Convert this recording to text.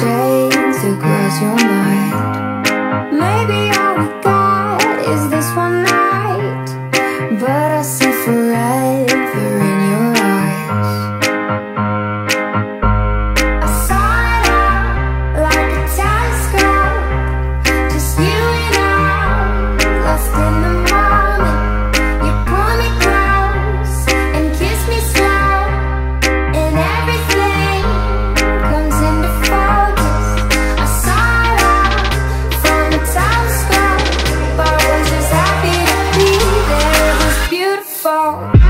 chains across your mind. phone